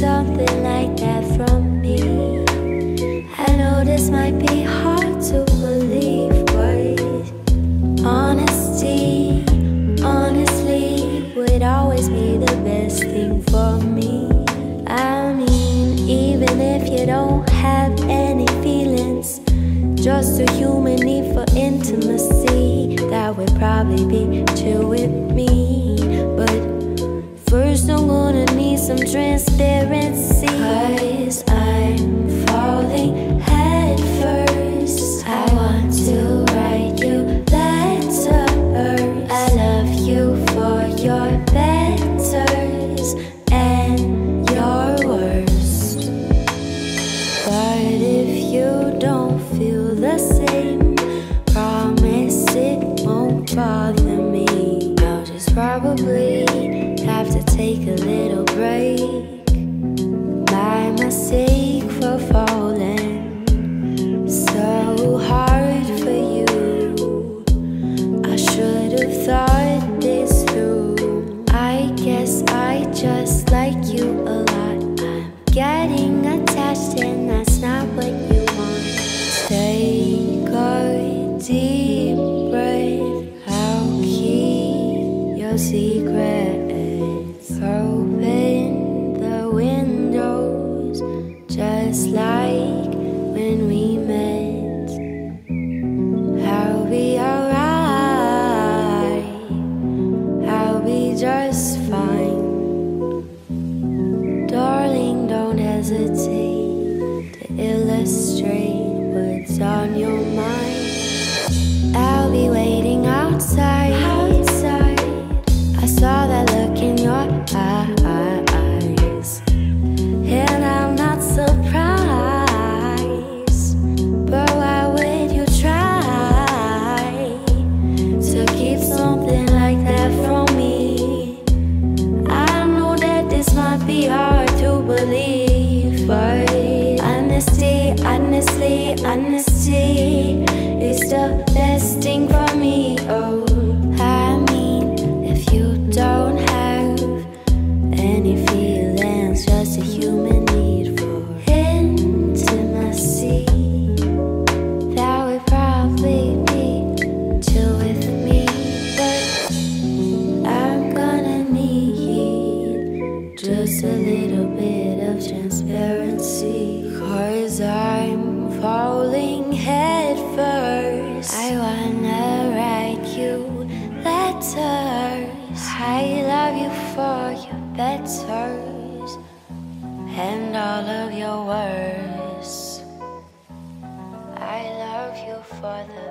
something like that from me. I know this might be hard to believe, but honesty, honestly, would always be the best thing for me. I mean, even if you don't have any feelings, just a human need for intimacy, that would probably be chill with me. But first, I'm gonna need some transparency. Cause mistake for falling so hard for you. I should have thought this through. I guess I just like you a lot. I'm getting attached, and that's not what you want. Take a deep breath. I'll keep your secrets. Open the windows, honesty is the best thing for me. Oh, I mean, if you don't have any feelings, just a human need for intimacy, that would probably be chill with me, but. I'm gonna need just a little bit of transparency. Cause I'm I love you for your betters and all of your worst. I love you for the.